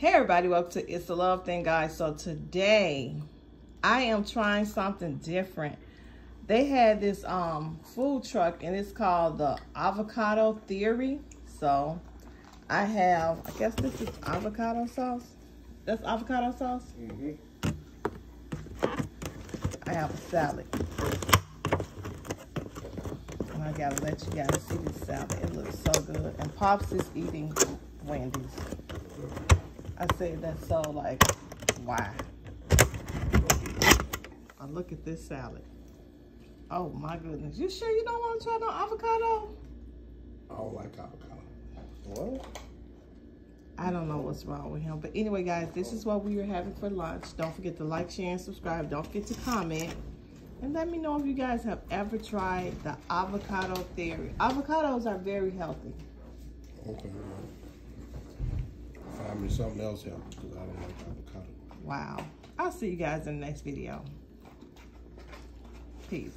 Hey everybody, welcome to It's a Love Thang, guys. So today, I am trying something different. They had this um food truck and it's called the Avocado Theory. So I have, I guess this is avocado sauce. That's avocado sauce? Mm -hmm. I have a salad. And I gotta let you guys see this salad. It looks so good. And Pops is eating Wendy's. I say that so like, why? I look at this salad. Oh my goodness. You sure you don't want to try no avocado? I don't like avocado. What? I don't know what's wrong with him. But anyway, guys, this is what we are having for lunch. Don't forget to like, share, and subscribe. Don't forget to comment. And let me know if you guys have ever tried the avocado theory. Avocados are very healthy. Okay find me something else healthy because I don't like avocado. Wow. I'll see you guys in the next video. Peace.